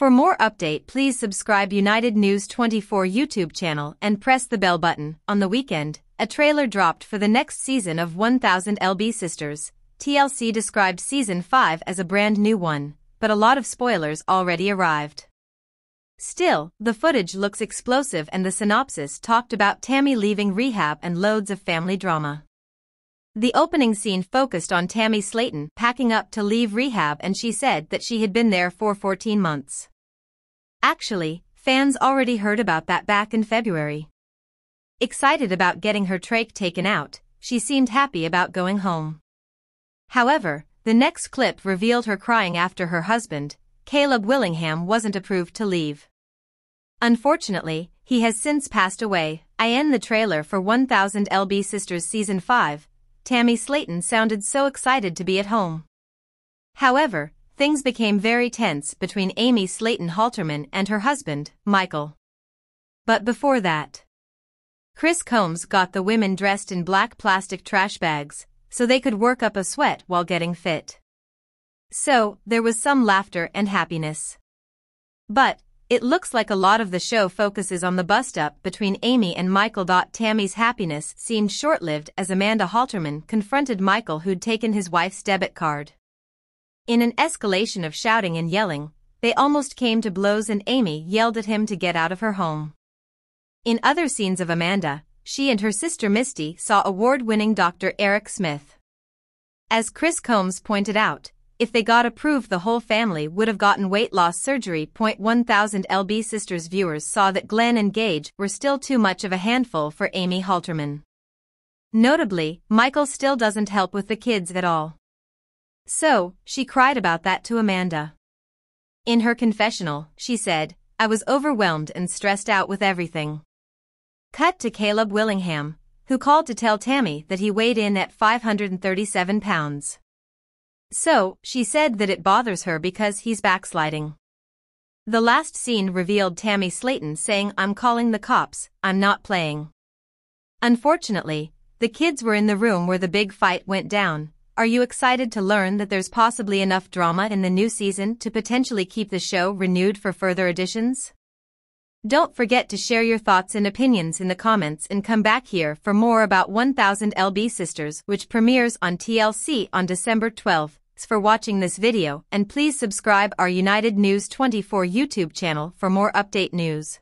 For more update please subscribe United News 24 YouTube channel and press the bell button. On the weekend, a trailer dropped for the next season of 1000 LB Sisters. TLC described season 5 as a brand new one, but a lot of spoilers already arrived. Still, the footage looks explosive and the synopsis talked about Tammy leaving rehab and loads of family drama. The opening scene focused on Tammy Slaton packing up to leave rehab and she said that she had been there for 14 months. Actually, fans already heard about that back in February. Excited about getting her trach taken out, she seemed happy about going home. However, the next clip revealed her crying after her husband, Caleb Willingham wasn't approved to leave. Unfortunately, he has since passed away. I end the trailer for 1000 LB Sisters Season 5, Tammy Slaton sounded so excited to be at home. However, things became very tense between Amy Slaton Halterman and her husband, Michael. But before that, Chris Combs got the women dressed in black plastic trash bags, so they could work up a sweat while getting fit. So, there was some laughter and happiness. But, it looks like a lot of the show focuses on the bust-up between Amy and Michael. Tammy's happiness seemed short-lived as Amanda Halterman confronted Michael who'd taken his wife's debit card. In an escalation of shouting and yelling, they almost came to blows and Amy yelled at him to get out of her home. In other scenes of Amanda, she and her sister Misty saw award-winning Dr. Eric Smith. As Chris Combs pointed out, if they got approved the whole family would have gotten weight loss surgery. 1000 LB Sisters viewers saw that Glenn and Gage were still too much of a handful for Amy Halterman. Notably, Michael still doesn't help with the kids at all. So, she cried about that to Amanda. In her confessional, she said, I was overwhelmed and stressed out with everything. Cut to Caleb Willingham, who called to tell Tammy that he weighed in at 537 pounds. So, she said that it bothers her because he's backsliding. The last scene revealed Tammy Slaton saying I'm calling the cops, I'm not playing. Unfortunately, the kids were in the room where the big fight went down. Are you excited to learn that there's possibly enough drama in the new season to potentially keep the show renewed for further editions? Don't forget to share your thoughts and opinions in the comments and come back here for more about 1000 LB Sisters which premieres on TLC on December 12th for watching this video and please subscribe our United News 24 YouTube channel for more update news.